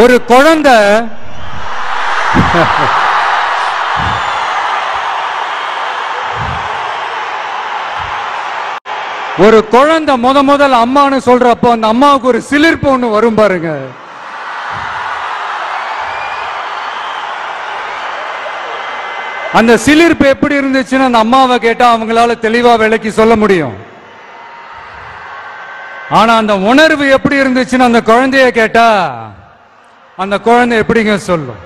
ஒரு குழந்தை. ஒரு குழந்தை முத முதல் அம்மான்னு சொல்றப்போ அந்த அம்மாவுக்கு ஒரு சிலிர்ப்பு ஒண்ணு வரும் பாருங்க. அந்த சிலிர்ப்பு எப்படி இருந்துச்சுன்னு அந்த அம்மாவை கேட்டா அவங்களால தெளிவா விளக்கி சொல்ல முடியும். ஆனா அந்த உணர்வு எப்படி இருந்துச்சுன்னு அந்த குழந்தைய கேட்டா அந்த குழந்தை எப்படிங்க சொல்லும்?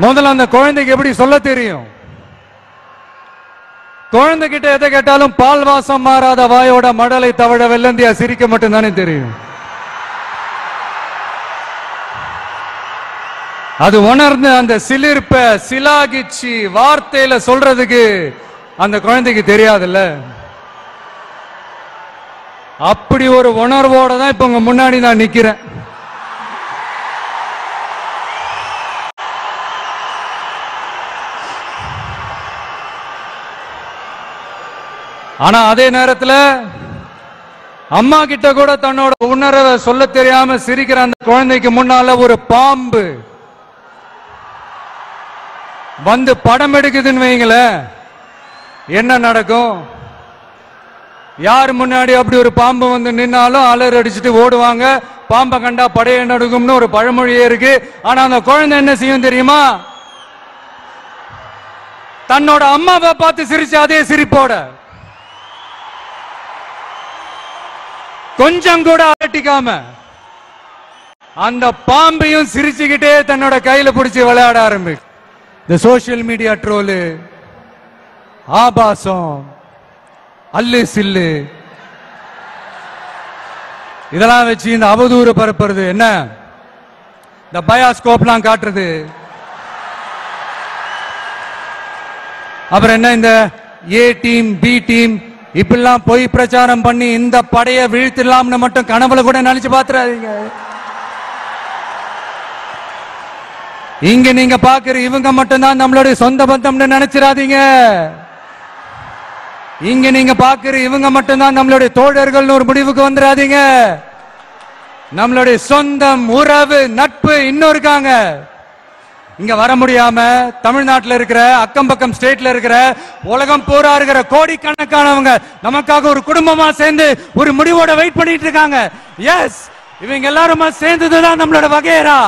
முதல்ல அந்த குழந்தைக்கு எப்படி சொல்ல தெரியும்? குழந்தைகிட்ட எதை கேட்டாலும் பால் வாசம் மாறாத வாயோட மடலை தவழ வெள்ளந்தியா சிரிக்க மட்டும்தானே தெரியும். அது உணர்ந்து அந்த சிலிர்ப்ப சிலாகிச்சு வார்த்தையில சொல்றதுக்கு அந்த குழந்தைக்கு தெரியாதுல்ல? அப்படி ஒரு உணர்வோட தான் இப்ப உங்க முன்னாடி நான் நிக்கிறேன். ஆனா அதே நேரத்துல அம்மா கிட்ட கூட தன்னோட உணர்வை சொல்ல தெரியாம சிரிக்கிற அந்த குழந்தைக்கு முன்னால ஒரு பாம்பு வந்து படம் எடுக்குதுன்னு வைங்களேன். என்ன நடக்கும்? யார் முன்னாடி அப்படி ஒரு பாம்பு வந்து நின்னாலும் அலர் அடிச்சுட்டு ஓடுவாங்க. பாம்பை கண்டா படைய நடுங்கும்னு ஒரு பழமொழியே இருக்கு. ஆனா அந்த குழந்தை என்ன செய்யும் தெரியுமா? தன்னோட அம்மாவை பார்த்து சிரிச்சு அதே சிரிப்போட. கொஞ்சம் கூட அலட்டிக்காம அந்த பாம்பையும் சிரிச்சுக்கிட்டே தன்னோட கையில பிடிச்சி விளையாட ஆரம்பிச்சு இந்த சோசியல் மீடியா ட்ரோலு ஆபாசம் அல்லு சில்லு. இதெல்லாம் வச்சு இந்த அவதூறு பரப்புறது என்ன? இந்த பயாஸ்கோப்லாம் காட்டுறது. அப்புறம் என்ன இந்த ஏ டீம் பி டீம் இப்படிலாம் பொய் பிரச்சாரம் பண்ணி இந்த படையை வீழ்த்திடலாம்னு மட்டும் கனவுல கூட நினைச்சு பாத்துறாதீங்க இங்க நீங்க பாக்குற இவங்க மட்டும்தான் நம்மளுடைய சொந்த பந்தம்னு நினைச்சிடாதீங்க. இங்க நீங்க பாக்குற இவங்க மட்டும்தான் நம்மளுடைய தோழர்கள்னு ஒரு முடிவுக்கு வந்துடாதீங்க. நம்மளுடைய சொந்தம் உறவு நட்பு இன்னும் இருக்காங்க. இங்க வர முடியாம தமிழ்நாட்டில் இருக்கிற அக்கம் பக்கம் ஸ்டேட்ல இருக்கிற உலகம் பூரா இருக்கிற கோடிக்கணக்கானவங்க நமக்காக ஒரு குடும்பமா சேர்ந்து ஒரு முடிவோட வெயிட் பண்ணிட்டு இருக்காங்க. எஸ் இவங்க எல்லாருமா சேர்ந்ததுதான் நம்மளோட வகையரா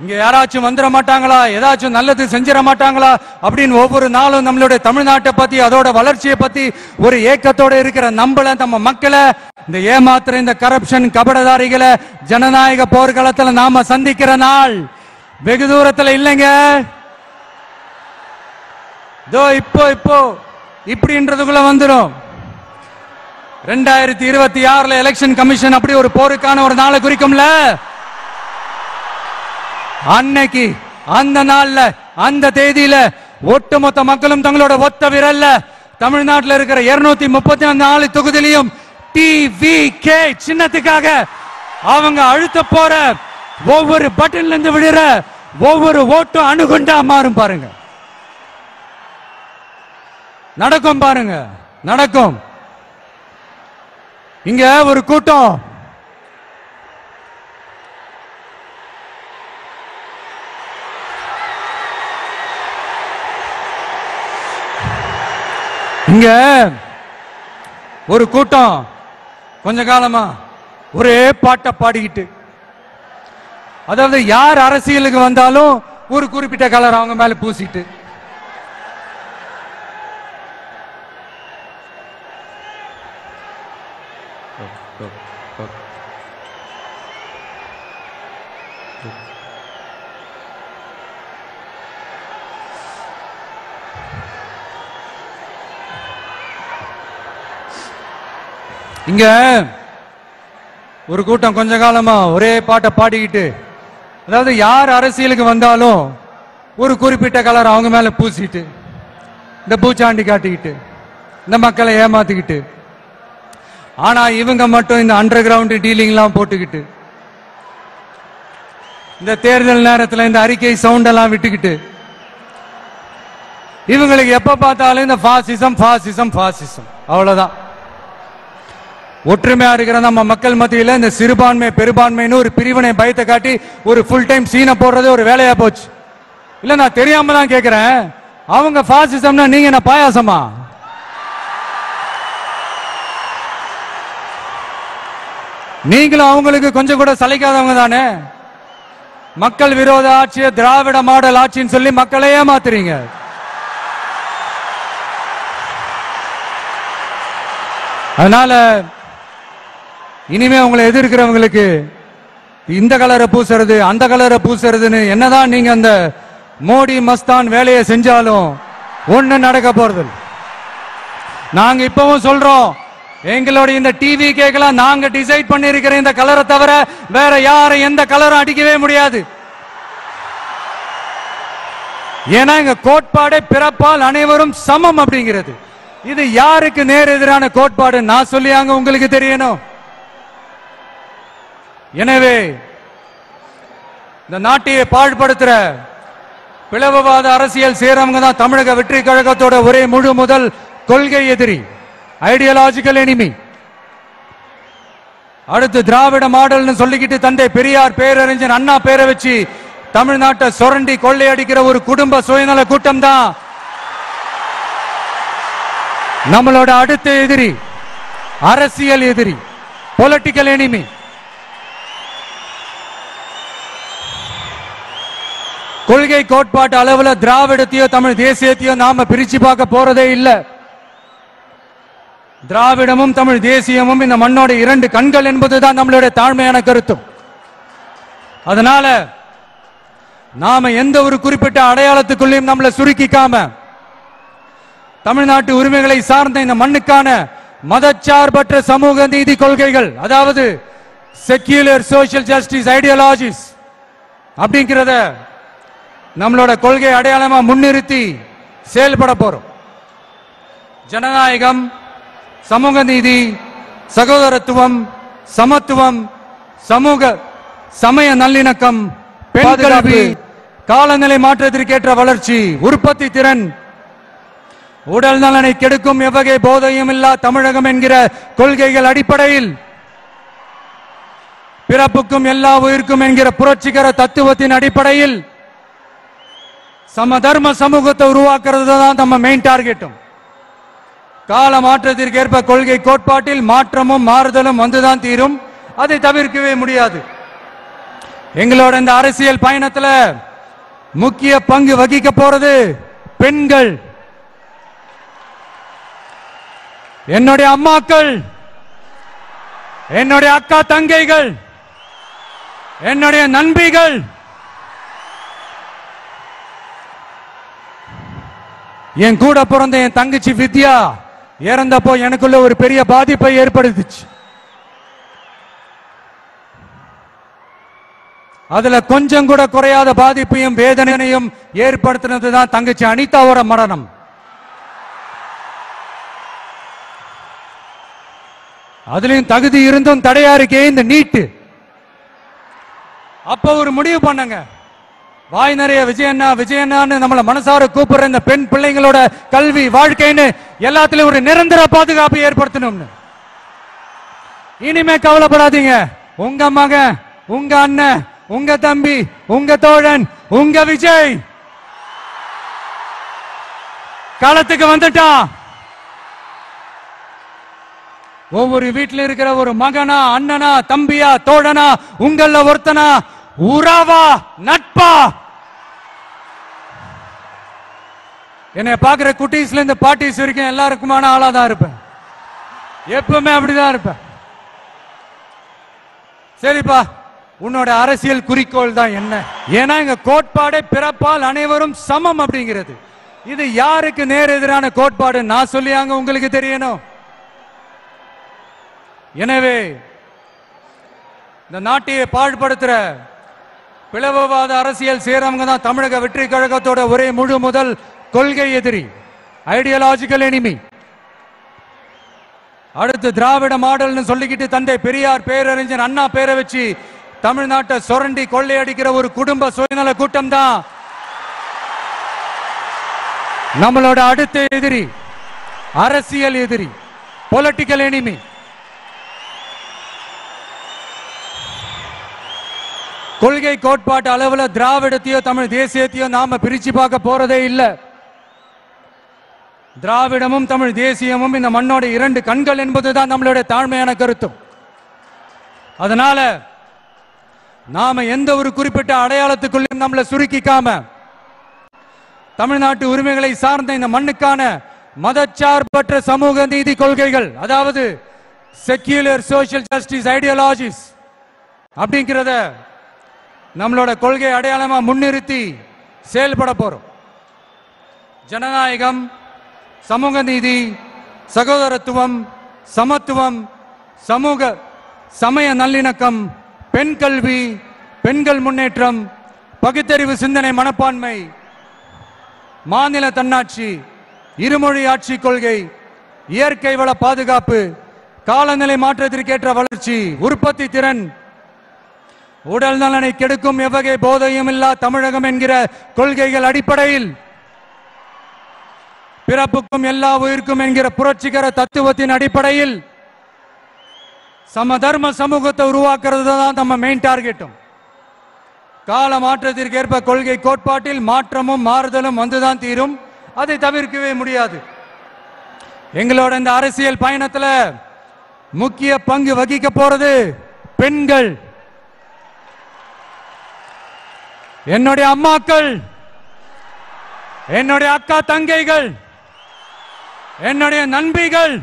இங்க யாராச்சும் வந்துட மாட்டாங்களா? ஏதாச்சும் நல்லது செஞ்சிட மாட்டாங்களா? அப்படின்னு ஒவ்வொரு நாளும் நம்மளுடைய தமிழ்நாட்டை பத்தி அதோட வளர்ச்சியை பத்தி ஒரு ஏக்கத்தோட இருக்கிற நம்மள நம்ம மக்களை இந்த ஏமாத்துற இந்த கரப்ஷன் கபடதாரிகளை ஜனநாயக போர்க்களத்துல நாம சந்திக்கிற நாள் வெகு தூரத்துல இல்லைங்க. இதோ இப்போ இப்போ இப்படின்றதுக்குள்ள வந்துடும் ரெண்டாயிரத்தி இருபத்தி ஆறுல எலெக்ஷன் கமிஷன் அப்படி ஒரு போருக்கான ஒரு நாளை குறிக்கும்ல? அன்னைக்கு அந்த நாள்ல அந்த தேதியில ஒட்டுமொத்த மக்களும் தங்களோட ஒத்த விரல்ல தமிழ்நாட்டில் இருக்கிற இருநூத்தி முப்பத்தி நாலு தொகுதியிலையும் டிவி கே சின்னத்துக்காக அவங்க அழுத்த போற ஒவ்வொரு பட்டன்ல இருந்து விடுற ஒவ்வொரு ஓட்டும் அணுகுண்டா மாறும் பாருங்க. நடக்கும் பாருங்க நடக்கும். இங்க ஒரு கூட்டம். இங்க ஒரு கூட்டம் கொஞ்ச காலமா ஒரே பாட்டை பாடிக்கிட்டு. அதாவது யார் அரசியலுக்கு வந்தாலும் ஒரு குறிப்பிட்ட கலர் அவங்க மேல பூசிட்டு. இங்க ஒரு கூட்டம் கொஞ்ச காலமா ஒரே பாட்டை பாடிக்கிட்டு அதாவது யார் அரசியலுக்கு வந்தாலும் ஒரு குறிப்பிட்ட கலர் அவங்க மேல பூசிட்டு இந்த பூச்சாண்டி காட்டிக்கிட்டு இந்த மக்களை ஏமாத்திக்கிட்டு. ஆனா இவங்க மட்டும் இந்த அண்டர் கிரவுண்ட் டீலிங்லாம் போட்டுக்கிட்டு இந்த தேர்தல் நேரத்தில் இந்த அறிக்கை சவுண்ட் எல்லாம் விட்டுக்கிட்டு இவங்களுக்கு எப்ப பார்த்தாலும் இந்த பாசிசம் பாசிசம் பாசிசம் அவ்வளவுதான். ஒற்றுமையா இருக்கிற நம்ம மக்கள் மத்தியில இந்த சிறுபான்மை பெரும்பான்மைன்னு ஒரு பிரிவினை பயத்தை காட்டி ஒரு ஃபுல் டைம் சீனை போடுறது ஒரு வேலையா போச்சு. இல்ல நான் தெரியாம தான் கேட்கிறேன் அவங்க பாசிசம்னா நீங்க என்ன பாயாசமா? நீங்களும் அவங்களுக்கு கொஞ்சம் கூட சலைக்காதவங்க தானே? மக்கள் விரோத ஆட்சியை திராவிட மாடல் ஆட்சின்னு சொல்லி மக்களை ஏமாத்துறீங்க. அதனால இனிமே உங்களை எதிர்க்கிறவங்களுக்கு இந்த கலரை பூசுறது அந்த கலரை பூசுறதுன்னு என்னதான் நீங்க அந்த மோடி மஸ்தான் வேலையை செஞ்சாலும் ஒண்ணு நடக்க போறது நாங்க இப்பவும் சொல்றோம் எங்களுடைய இந்த டிவி கேக்கலாம் நாங்க டிசைட் பண்ணிருக்கிற இந்த கலரை தவிர வேற யாரும் எந்த கலரும் அடிக்கவே முடியாது. ஏன்னா எங்க கோட்பாடே பிறப்பால் அனைவரும் சமம் அப்படிங்கிறது. இது யாருக்கு நேர் எதிரான கோட்பாடு நான் சொல்லியாங்க உங்களுக்கு தெரியணும். எனவே இந்த நாட்டையை பாழ்படுத்துற பிளவுவாத அரசியல் செய்யறவங்க தான் தமிழக வெற்றி கழகத்தோட ஒரே முழு முதல் கொள்கை எதிரி ஐடியாலஜிக்கல் எனிமி அடுத்து திராவிட மாடல்னு சொல்லிக்கிட்டு தந்தை பெரியார் பேரறிஞர் அண்ணா பேரை வச்சு தமிழ்நாட்டை சுரண்டி கொள்ளையடிக்கிற ஒரு குடும்ப சுயநல கூட்டம் தான் நம்மளோட அடுத்த எதிரி அரசியல் எதிரி பொலிட்டிக்கல் எனிமி கொள்கை கோட்பாட்டு அளவுல திராவிடத்தையோ தமிழ் தேசியத்தையோ நாம பிரிச்சு பார்க்க போறதே இல்ல. திராவிடமும் தமிழ் தேசியமும் இந்த மண்ணோட இரண்டு கண்கள் என்பதுதான் நம்மளுடைய தாழ்மையான கருத்தும். அதனால நாம எந்த ஒரு குறிப்பிட்ட அடையாளத்துக்குள்ளேயும் நம்மளை சுருக்கிக்காம தமிழ்நாட்டு உரிமைகளை சார்ந்த இந்த மண்ணுக்கான மதச்சார்பற்ற சமூக நீதி கொள்கைகள் அதாவது செக்யூலர் சோஷியல் ஜஸ்டிஸ் ஐடியாலஜிஸ் அப்படிங்கிறத நம்மளோட கொள்கை அடையாளமா முன்னிறுத்தி செயல்பட போறோம். ஜனநாயகம் சமூக நீதி சகோதரத்துவம் சமத்துவம் சமூக சமய நல்லிணக்கம் பெண் கல்வி காலநிலை மாற்றத்திற்கேற்ற வளர்ச்சி உற்பத்தி திறன். உடல் நலனை கெடுக்கும் எவ்வகை போதையும் இல்லா தமிழகம் என்கிற கொள்கைகள் அடிப்படையில் பிறப்புக்கும் எல்லா உயிர்க்கும் என்கிற புரட்சிகர தத்துவத்தின் அடிப்படையில் சமதர்ம சமூகத்தை உருவாக்குறது தான் நம்ம மெயின் டார்கெட்டும் கால மாற்றத்திற்கு ஏற்ப கொள்கை கோட்பாட்டில் மாற்றமும் மாறுதலும் வந்துதான் தீரும். அதை தவிர்க்கவே முடியாது. எங்களோட இந்த அரசியல் பயணத்தில் முக்கிய பங்கு வகிக்க போறது பெண்கள். என்னுடைய அம்மாக்கள் என்னுடைய அக்கா தங்கைகள் என்னுடைய நண்பிகள் என் கூட பிறந்த என் தங்கச்சி வித்யா இறந்தப்போ எனக்குள்ள ஒரு பெரிய பாதிப்பை ஏற்படுத்துச்சு. அதுல கொஞ்சம் கூட குறையாத பாதிப்பையும் வேதனையும் ஏற்படுத்தினது தான் தங்கச்சி அனிதாவோட மரணம். அதுலயும் தகுதி இருந்தும் தடையா இருக்கே இந்த நீட்டு. அப்ப ஒரு முடிவு பண்ணுங்க. வாய் நிறைய விஜயண்ணா விஜயண்ணான்னு நம்மள மனசார கூப்பிடுற இந்த பெண் பிள்ளைங்களோட கல்வி வாழ்க்கைன்னு எல்லாத்துலயும் ஒரு நிரந்தர பாதுகாப்பு ஏற்படுத்தணும்னு. இனிமே கவலைப்படாதீங்க. உங்க மகன் உங்க அண்ணன் உங்க தம்பி உங்க தோழன் உங்க விஜய். களத்துக்கு வந்துட்டான். ஒவ்வொரு வீட்டில் இருக்கிற ஒரு மகனா அண்ணனா தம்பியா தோழனா உங்கள ஒருத்தனா உறவா நட்பா? என்னை பாக்குற குட்டீஸ்ல இருந்து பாட்டிஸ் வரைக்கும் எல்லாருக்குமான ஆளா தான் இருப்பேன். எப்பவுமே அப்படிதான் இருப்பேன். சரிப்பா உன்னோட அரசியல் குறிக்கோள் தான் என்ன? ஏன்னா எங்க கோட்பாடே பிறப்பால் அனைவரும் சமம் அப்படிங்கிறது. இது யாருக்கு நேர் எதிரான கோட்பாடு? நான் சொல்லியாங்க உங்களுக்கு தெரியணும். எனவே இந்த நாட்டையை பாழ்படுத்துற பிளவுவாத அரசியல் செய்யறவங்க தான் தமிழக வெற்றி கழகத்தோட ஒரே முழு முதல் கொள்கை எதிரி ஐடியாலஜிக்கல் எனிமி அடுத்து திராவிட மாடல்னு சொல்லிக்கிட்டு தந்தை பெரியார் பேரறிஞர் அண்ணா பேரை வச்சு தமிழ்நாட்டை சுரண்டி கொள்ளையடிக்கிற ஒரு குடும்ப சுயநல கூட்டம் தான் நம்மளோட அடுத்த எதிரி அரசியல் எதிரி பொலிட்டிக்கல் எனிமி கொள்கை கோட்பாட்டு அளவில் திராவிடத்தையோ தமிழ் தேசியத்தையோ நாம பிரிச்சு பார்க்க போறதே இல்லை. திராவிடமும் தமிழ் தேசியமும் இந்த மண்ணோட இரண்டு கண்கள் என்பதுதான் நம்மளுடைய தாழ்மையான கருத்தும். அதனால நாம எந்த ஒரு குறிப்பிட்ட அடையாளத்துக்குள்ளும் நம்மளை சுருக்கிக்காம தமிழ்நாட்டு உரிமைகளை சார்ந்த இந்த மண்ணுக்கான மதச்சார்பற்ற சமூக நீதி கொள்கைகள் அதாவது செக்யூலர் சோஷியல் ஜஸ்டிஸ் ஐடியாலஜிஸ் அப்படிங்கிறத நம்மளோட கொள்கை அடையாளமா முன்னிறுத்தி செயல்பட போறோம். ஜனநாயகம் சமூக நீதி சகோதரத்துவம் சமத்துவம் சமூக சமய நல்லிணக்கம் பெண் கல்வி பெண்கள் முன்னேற்றம் பகுத்தறிவு சிந்தனை மனப்பான்மை மாநில தன்னாட்சி இருமொழி ஆட்சி கொள்கை இயற்கை வள பாதுகாப்பு காலநிலை மாற்றத்திற்கேற்ற வளர்ச்சி உற்பத்தி திறன் உடல் நலனை கெடுக்கும் எவ்வகை போதையும் இல்லா தமிழகம் என்கிற கொள்கைகள் அடிப்படையில் பிறப்புக்கும் எல்லா உயிர்க்கும் என்கிற புரட்சிகர தத்துவத்தின் அடிப்படையில் சமதர்ம சமூகத்தை உருவாக்குறது தான் நம்ம மெயின் டார்கெட்டும் கால மாற்றத்திற்கு ஏற்ப கொள்கை கோட்பாட்டில் மாற்றமும் மாறுதலும் வந்துதான் தீரும். அதை தவிர்க்கவே முடியாது. எங்களோட இந்த அரசியல் பயணத்தில் முக்கிய பங்கு வகிக்க போறது பெண்கள். என்னுடைய அம்மாக்கள் என்னுடைய அக்கா தங்கைகள் என்னுடைய நண்பிகள்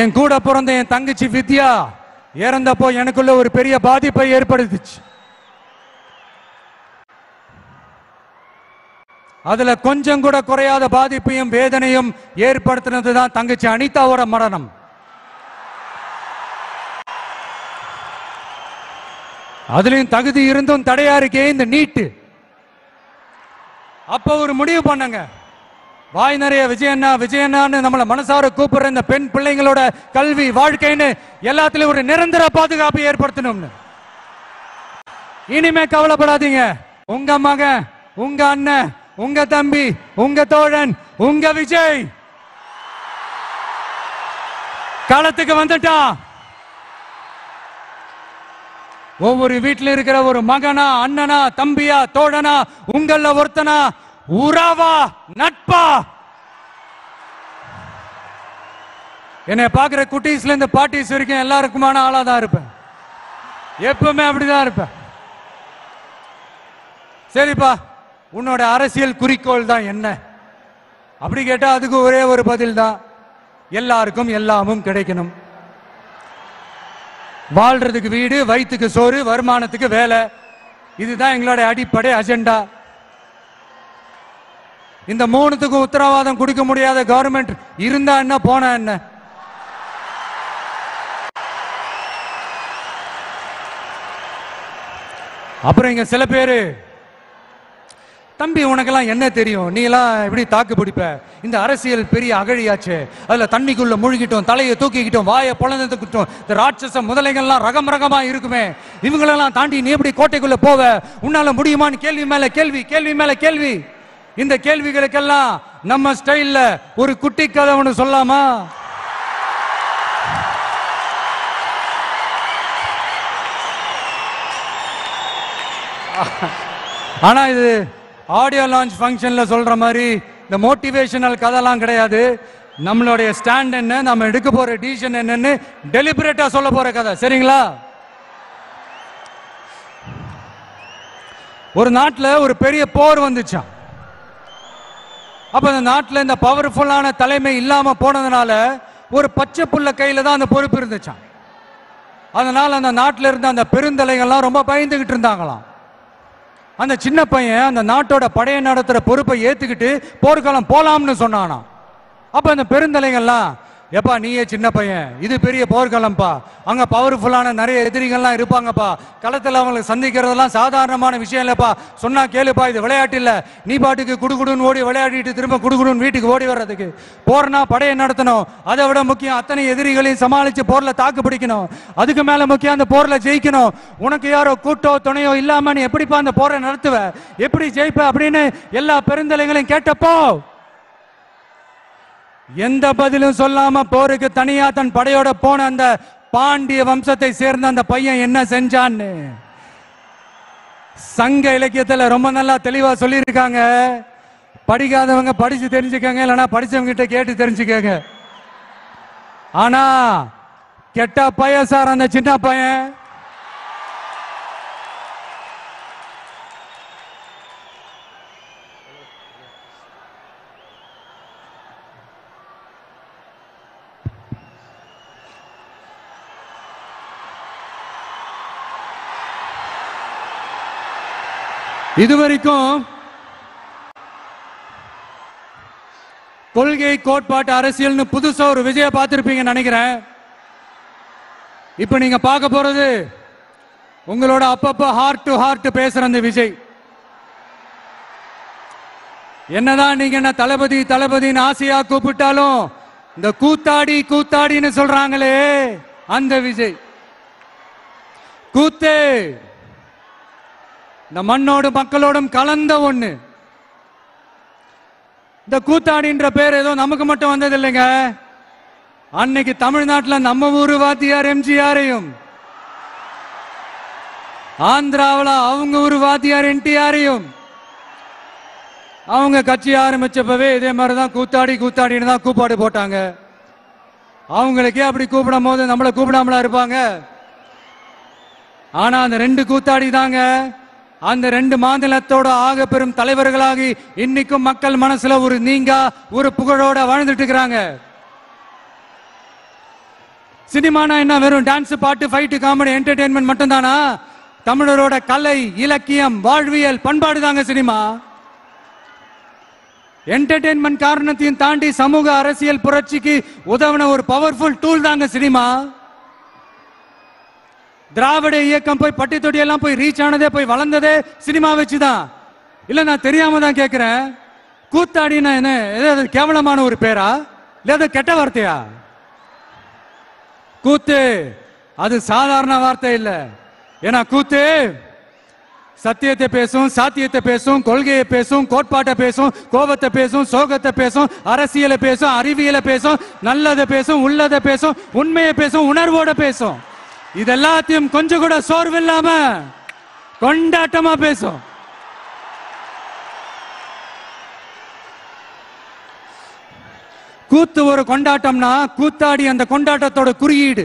என் கூட பிறந்த என் தங்கச்சி வித்யா இறந்தப்போ எனக்குள்ள ஒரு பெரிய பாதிப்பை ஏற்படுத்துச்சு. அதுல கொஞ்சம் கூட குறையாத பாதிப்பையும் வேதனையும் ஏற்படுத்தினது தான் தங்கச்சி அனிதாவோட மரணம். அதுலயும் தகுதி இருந்தும் தடையா இருக்கே இந்த நீட்டு. அப்ப ஒரு முடிவு பண்ணுங்க. வாய் நிறைய விஜயண்ணா விஜயண்ணான்னு நம்மளை மனசார கூப்பிடுற இந்த பெண் பிள்ளைங்களோட கல்வி வாழ்க்கைன்னு எல்லாத்துலயும் ஒரு நிரந்தர பாதுகாப்பு ஏற்படுத்தணும்னு. இனிமே கவலைப்படாதீங்க. உங்க மகன் உங்க அண்ணன் உங்க தம்பி உங்க தோழன் உங்க விஜய். களத்துக்கு வந்துட்டான் ஒவ்வொரு வீட்டில் இருக்கிற ஒரு மகனா அண்ணனா தம்பியா தோழனா உங்கள ஒருத்தனா உறவா நட்பா? என்னை பார்க்குற குட்டீஸ்ல இருந்து பாட்டிஸ் வரைக்கும் எல்லாருக்குமான ஆளா தான் இருப்பேன். எப்பவுமே அப்படிதான் இருப்பேன். சரிப்பா உன்னோட அரசியல் குறிக்கோள் தான் என்ன? அப்படி கேட்டா அதுக்கு ஒரே ஒரு பதில் தான் எல்லாருக்கும் எல்லாமும் கிடைக்கணும். வாழ்றதுக்கு வீடு வயிற்றுக்கு சோறு வருமானத்துக்கு வேலை. இதுதான் எங்களோட அடிப்படை அஜெண்டா. இந்த மூணுத்துக்கும் உத்தரவாதம் கொடுக்க முடியாத கவர்மெண்ட் இருந்தா என்ன போனா என்ன? அப்புறம் இங்க சில பேரு தம்பி உனக்கெல்லாம் என்ன தெரியும்? நீ எல்லாம் எப்படி தாக்கு பிடிப்ப? இந்த அரசியல் பெரிய அகழியாச்சு. அதுல தண்ணிக்குள்ள மூழ்கிட்டோம் தலையை தூக்கிக்கிட்டோம் வாயை பொழந்துக்கிட்டோம் இந்த ராட்சச முதலைகள்லாம் ரகம் ரகமா இருக்குமே. இவங்களெல்லாம் தாண்டி நீ எப்படி கோட்டைக்குள்ள போவ? உன்னால முடியுமான்னு கேள்வி மேல கேள்வி கேள்வி மேல கேள்வி. இந்த கேள்விகளுக்கெல்லாம் நம்ம ஸ்டைல்ல ஒரு குட்டி கதை ஒன்று சொல்லாமா? ஆனா இது ஆடியோ லான்ச் ஃபங்க்ஷனில் சொல்ற மாதிரி இந்த மோட்டிவேஷனல் கதைலாம் கிடையாது. நம்மளுடைய ஸ்டாண்ட் என்ன நம்ம எடுக்க போற டிசிஷன் என்னன்னு டெலிபரேட்டா சொல்ல போற கதை. சரிங்களா? ஒரு நாட்டில் ஒரு பெரிய போர் வந்துச்சாம். அப்ப அந்த நாட்டில் இந்த பவர்ஃபுல்லான தலைமை இல்லாம போனதுனால ஒரு பச்சை புள்ள கையில தான் அந்த பொறுப்பு இருந்துச்சான் அதனால அந்த நாட்டில் இருந்த அந்த பெருந்தலைகள்லாம் ரொம்ப பயந்துகிட்டு இருந்தாங்களாம். அந்த சின்ன பையன் அந்த நாட்டோட படையை நடத்துற பொறுப்பை ஏத்துக்கிட்டு போர்க்களம் போலாம்னு சொன்னானா அப்ப அந்த பெருந்தலைகள்லாம் எப்பா நீயே சின்ன பையன். இது பெரிய போர்க்களம்ப்பா. அங்க பவர்ஃபுல்லான நிறைய எதிரிகள்லாம் இருப்பாங்கப்பா. களத்தில் அவங்களுக்கு சந்திக்கிறதெல்லாம் சாதாரணமான விஷயம் இல்லைப்பா. சொன்னா கேளுப்பா இது விளையாட்டு இல்ல. நீ பாட்டுக்கு குடுகுடுன்னு ஓடி விளையாடிட்டு திரும்ப குடுகுடுன்னு வீட்டுக்கு ஓடி வர்றதுக்கு. போர்னா படையை நடத்தணும். அதை விட முக்கியம் அத்தனை எதிரிகளையும் சமாளிச்சு போர்ல தாக்கு பிடிக்கணும். அதுக்கு மேல முக்கியம் அந்த போர்ல ஜெயிக்கணும். உனக்கு யாரோ கூட்டோ துணையோ இல்லாம நீ எப்படிப்பா அந்த போரை நடத்துவ? எப்படி ஜெயிப்ப அப்படின்னு எல்லா பெருந்தலைகளையும் கேட்டப்போ. எந்த பதிலும் சொல்லாம போருக்கு தனியா தன் படையோட போன அந்த பாண்டிய வம்சத்தை சேர்ந்த அந்த பையன் என்ன செஞ்சான்னு? சங்க இலக்கியத்துல ரொம்ப நல்லா தெளிவா சொல்லியிருக்காங்க. படிக்காதவங்க படிச்சு தெரிஞ்சுக்கங்க இல்லைன்னா படிச்சவங்க கிட்ட கேட்டு தெரிஞ்சுக்கங்க. ஆனா கெட்ட பையன் சார் அந்த சின்ன பையன் இதுவரைக்கும் கொள்கை கோட்பாட்டு அரசியல்னு புதுசா ஒரு விஜய பார்த்திருப்பீங்க நினைக்கிறேன். இப்ப நீங்க பார்க்க போறது உங்களோட அப்பப்ப ஹார்ட் டு ஹார்ட் பேசுற அந்த விஜய். என்னதான் நீங்க என்ன தளபதி தளபதின்னு ஆசையா கூப்பிட்டாலும் இந்த கூத்தாடி கூத்தாடின்னு சொல்றாங்களே அந்த விஜய். கூத்தே! இந்த மண்ணோடு மக்களோடும் கலந்த ஒண்ணு. இந்த கூத்தாடின்ற பேர் ஏதோ நமக்கு மட்டும் வந்தது இல்லைங்க அன்னைக்கு தமிழ்நாட்டுல நம்ம ஊரு வாத்தியார் எம்ஜிஆரையும் ஆந்திராவில் அவங்க ஊரு வாத்தியார் என்டிஆரையும் அவங்க கட்சி ஆரம்பிச்சப்பவே இதே மாதிரி தான் கூத்தாடி கூத்தாடின்னு தான் கூப்பாடு போட்டாங்க. அவங்களுக்கே அப்படி கூப்பிடும் போது நம்மளை கூப்பிடாமலா இருப்பாங்க. ஆனா அந்த ரெண்டு கூத்தாடி தாங்க அந்த ரெண்டு மாநிலத்தோட ஆக பெரும் தலைவர்களாகி இன்னைக்கும் மக்கள் மனசுல ஒரு நீங்கா ஒரு புகழோட வாழ்ந்துட்டு இருக்கிறாங்க சினிமானா என்ன வெறும் டான்ஸ் பாட்டு ஃபைட்டு காமெடி என்டர்டெயின்மெண்ட் மட்டும்தானா? தமிழரோட கலை இலக்கியம் வாழ்வியல் பண்பாடு தாங்க சினிமா. என்டர்டைன்மெண்ட் காரணத்தையும் தாண்டி சமூக அரசியல் புரட்சிக்கு உதவின ஒரு பவர்ஃபுல் டூல் தாங்க சினிமா. திராவிட இயக்கம் போய் பட்டி தொட்டி எல்லாம் போய் ரீச் ஆனதே போய் வளர்ந்ததே சினிமா வச்சுதான். இல்ல நான் தெரியாம தான் கேக்குறேன். கூத்தாடினா என்ன? ஏதாவது கேவலமான ஒரு பேரா? இல்ல அது கெட்ட வார்த்தையா? கூத்து. அது சாதாரண வார்த்தை இல்ல. ஏன்னா கூத்து சத்தியத்தை பேசும் சாத்தியத்தை பேசும் கொள்கையை பேசும் கோட்பாட்டை பேசும் கோபத்தை பேசும் சோகத்தை பேசும் அரசியலை பேசும் அறிவியலை பேசும் நல்லதை பேசும் உள்ளதை பேசும் உண்மையை பேசும் உணர்வோட பேசும். இதெல்லாத்தையும் கொஞ்சம் கூட சோர்வு இல்லாம கொண்டாட்டமா பேசும் கூத்து ஒரு கொண்டாட்டம்னா கூத்தாடி அந்த கொண்டாட்டத்தோட குறியீடு.